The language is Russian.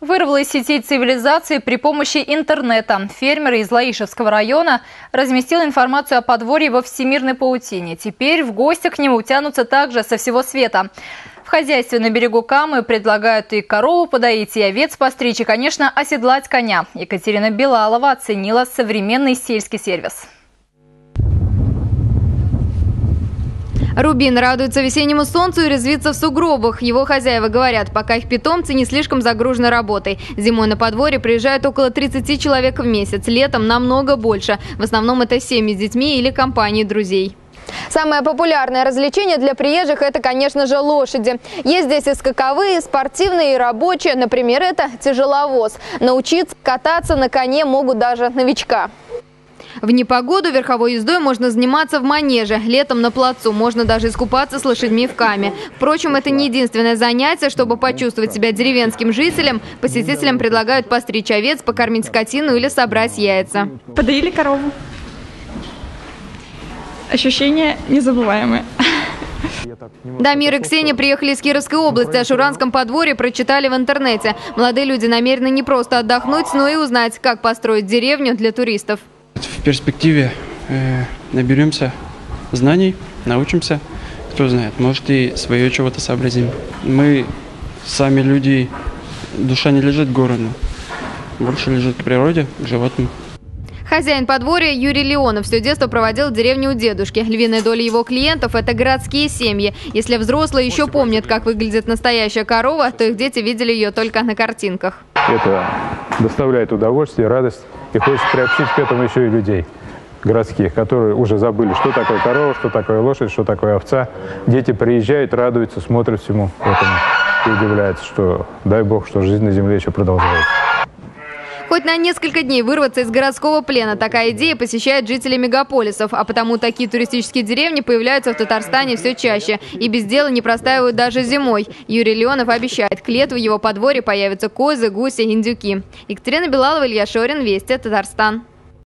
Вырвала из сетей цивилизации при помощи интернета. Фермер из Лаишевского района разместил информацию о подворье во всемирной паутине. Теперь в гости к нему тянутся также со всего света. В хозяйстве на берегу Камы предлагают и корову подоить, и овец постричь, и, конечно, оседлать коня. Екатерина Белалова оценила современный сельский сервис. Рубин радуется весеннему солнцу и резвится в сугробах. Его хозяева говорят, пока их питомцы не слишком загружены работой. Зимой на подворье приезжает около 30 человек в месяц, летом намного больше. В основном это семьи с детьми или компании друзей. Самое популярное развлечение для приезжих – это, конечно же, лошади. Есть здесь и скаковые, и спортивные, и рабочие. Например, это тяжеловоз. Научиться кататься на коне могут даже новичка. В непогоду верховой ездой можно заниматься в манеже, летом на плацу, можно даже искупаться с лошадьми в каме. Впрочем, это не единственное занятие. Чтобы почувствовать себя деревенским жителем, посетителям предлагают постричь овец, покормить скотину или собрать яйца. Подоили корову. Ощущения незабываемые. Дамир и Ксения приехали из Кировской области. О Шуранском подворье прочитали в интернете. Молодые люди намерены не просто отдохнуть, но и узнать, как построить деревню для туристов. В перспективе э, наберемся знаний, научимся. Кто знает, может и свое чего-то сообразим. Мы сами люди, душа не лежит к городу, больше лежит к природе, к животным. Хозяин подворья Юрий Леонов все детство проводил в деревне у дедушки. Львиная доля его клиентов – это городские семьи. Если взрослые еще помнят, как выглядит настоящая корова, то их дети видели ее только на картинках. Это доставляет удовольствие, радость. И хочется приобщить к этому еще и людей городских, которые уже забыли, что такое корова, что такое лошадь, что такое овца. Дети приезжают, радуются, смотрят всему этому и удивляются, что дай бог, что жизнь на земле еще продолжается. Хоть на несколько дней вырваться из городского плена, такая идея посещает жителей мегаполисов, а потому такие туристические деревни появляются в Татарстане все чаще и без дела не простаивают даже зимой. Юрий Леонов обещает, к лету в его подворье появятся козы, гуси, индюки. Екатерина Белалова, Илья Шорин, Вести, Татарстан.